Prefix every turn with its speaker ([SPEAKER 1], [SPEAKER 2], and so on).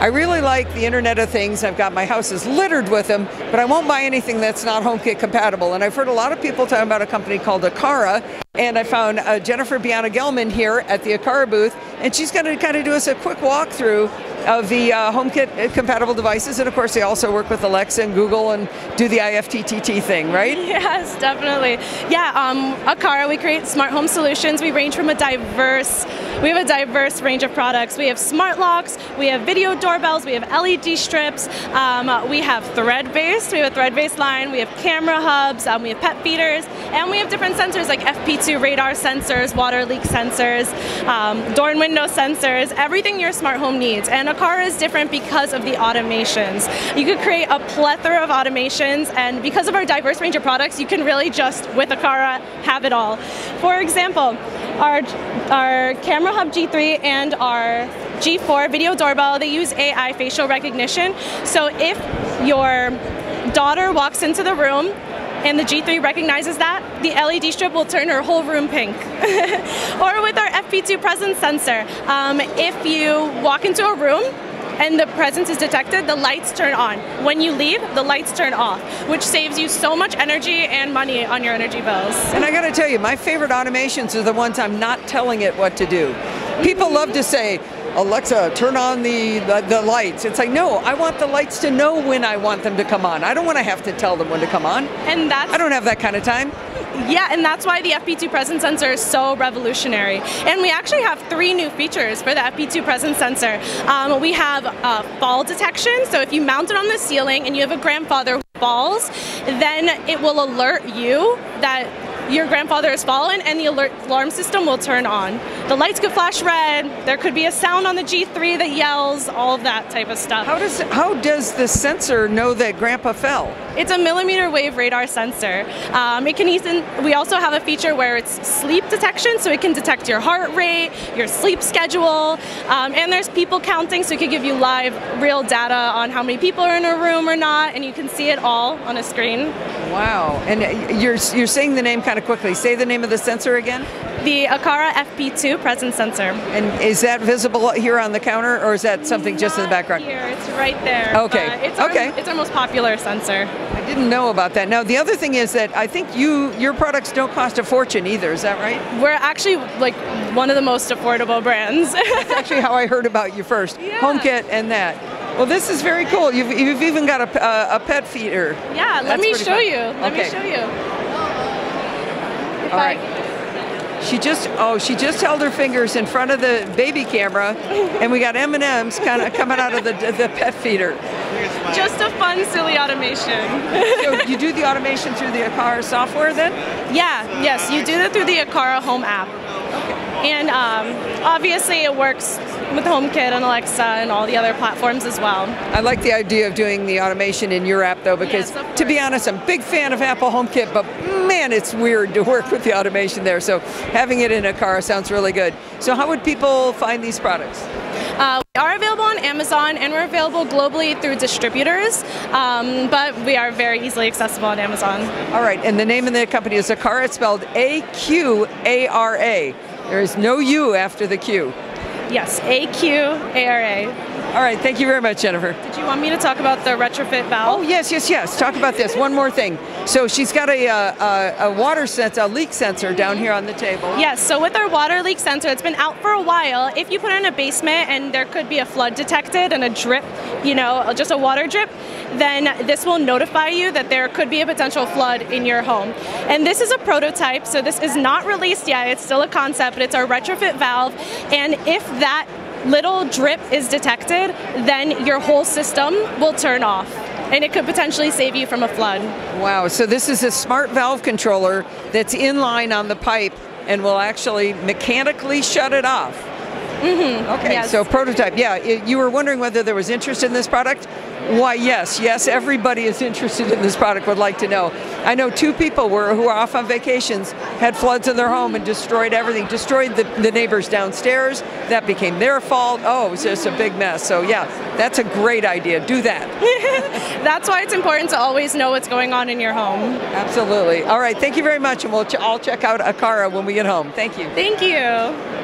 [SPEAKER 1] I really like the Internet of Things. I've got my house is littered with them, but I won't buy anything that's not HomeKit compatible. And I've heard a lot of people talking about a company called Aqara, and I found uh, Jennifer Biana Gilman here at the Aqara booth, and she's going to kind of do us a quick walkthrough of the uh, HomeKit compatible devices. And of course, they also work with Alexa and Google and do the IFTTT thing, right?
[SPEAKER 2] Yes, definitely. Yeah, um, Aqara, we create smart home solutions. We range from a diverse, we have a diverse range of products. We have smart locks, we have video doorbells, we have LED strips, um, we have thread-based, we have a thread-based line, we have camera hubs, um, we have pet feeders, and we have different sensors like FP2 radar sensors, water leak sensors, um, door and window sensors, everything your smart home needs. And Aqara is different because of the automations. You could create a plethora of automations, and because of our diverse range of products, you can really just, with Aqara, have it all. For example, our, our Camera Hub G3 and our G4 video doorbell, they use AI facial recognition. So if your daughter walks into the room and the G3 recognizes that, the LED strip will turn her whole room pink. or with our FP2 presence sensor, um, if you walk into a room and the presence is detected, the lights turn on. When you leave, the lights turn off, which saves you so much energy and money on your energy bills.
[SPEAKER 1] And I gotta tell you, my favorite automations are the ones I'm not telling it what to do. People love to say, Alexa, turn on the, the, the, lights. It's like, no, I want the lights to know when I want them to come on. I don't want to have to tell them when to come on.
[SPEAKER 2] And that's
[SPEAKER 1] I don't have that kind of time.
[SPEAKER 2] Yeah, and that's why the FP2 presence sensor is so revolutionary. And we actually have three new features for the FP2 presence sensor. Um, we have uh, fall detection, so if you mount it on the ceiling and you have a grandfather who falls, then it will alert you that your grandfather has fallen and the alert alarm system will turn on. The lights could flash red, there could be a sound on the G3 that yells, all of that type of stuff.
[SPEAKER 1] How does, how does the sensor know that grandpa fell?
[SPEAKER 2] It's a millimeter wave radar sensor. Um, it can even, we also have a feature where it's sleep detection, so it can detect your heart rate, your sleep schedule, um, and there's people counting, so it can give you live, real data on how many people are in a room or not, and you can see it all on a screen.
[SPEAKER 1] Wow, and you're, you're saying the name kind of quickly. Say the name of the sensor again.
[SPEAKER 2] The Aqara FP2 presence sensor.
[SPEAKER 1] And is that visible here on the counter, or is that something
[SPEAKER 2] Not
[SPEAKER 1] just in the background?
[SPEAKER 2] Here, it's right there.
[SPEAKER 1] Okay.
[SPEAKER 2] Uh, it's our,
[SPEAKER 1] okay.
[SPEAKER 2] It's our most popular sensor.
[SPEAKER 1] I didn't know about that. Now the other thing is that I think you your products don't cost a fortune either. Is that right?
[SPEAKER 2] We're actually like one of the most affordable brands.
[SPEAKER 1] That's actually how I heard about you first.
[SPEAKER 2] Yeah.
[SPEAKER 1] HomeKit and that. Well, this is very cool. You've, you've even got a, a, uh, a pet feeder.
[SPEAKER 2] Yeah, let me show
[SPEAKER 1] fun.
[SPEAKER 2] you. Let
[SPEAKER 1] okay.
[SPEAKER 2] me show you. If
[SPEAKER 1] All right. She just oh she just held her fingers in front of the baby camera, and we got M and M's kind of coming out of the the pet feeder.
[SPEAKER 2] Just a fun, silly automation.
[SPEAKER 1] So you do the automation through the Aqara software then?
[SPEAKER 2] yeah, yes, you do that through the Aqara Home app. And um, obviously it works with HomeKit and Alexa and all the other platforms as well.
[SPEAKER 1] I like the idea of doing the automation in your app though, because
[SPEAKER 2] Yes,
[SPEAKER 1] to be honest, I'm a big fan of Apple HomeKit, but man, it's weird to work with the automation there. So having it in Aqara sounds really good. So how would people find these products?
[SPEAKER 2] Uh, we are available on Amazon and we're available globally through distributors, um, but we are very easily accessible on Amazon.
[SPEAKER 1] All right, and the name of the company is Aqara. It's spelled A Q A R A. There is no U after the Q.
[SPEAKER 2] Yes, A-Q-A-R-A.
[SPEAKER 1] All right, thank you very much, Jennifer.
[SPEAKER 2] Did you want me to talk about the retrofit valve?
[SPEAKER 1] Oh yes, yes, yes. Talk about this. One more thing. So she's got a, uh, a, a water sensor, a leak sensor down here on the table.
[SPEAKER 2] Yes, so with our water leak sensor, it's been out for a while. If you put it in a basement and there could be a flood detected and a drip, you know, just a water drip, then this will notify you that there could be a potential flood in your home. And this is a prototype, so this is not released yet. It's still a concept, but it's our retrofit valve. And if that little drip is detected, then your whole system will turn off. And it could potentially save you from a flood.
[SPEAKER 1] Wow. So this is a smart valve controller that's in line on the pipe and will actually mechanically shut it off. Mm-hmm. Okay.
[SPEAKER 2] yes.
[SPEAKER 1] So prototype. Yeah. You were wondering whether there was interest in this product. Why? Yes. Yes. Everybody is interested in this product. Would like to know. I know two people were who were off on vacations had floods in their home and destroyed everything. Destroyed the, the neighbors downstairs. That became their fault. Oh, it was just a big mess. So yeah, that's a great idea. Do that.
[SPEAKER 2] That's why it's important to always know what's going on in your home.
[SPEAKER 1] Absolutely. All right. Thank you very much, and we'll ch- I'll check out Aqara when we get home. Thank you.
[SPEAKER 2] Thank you.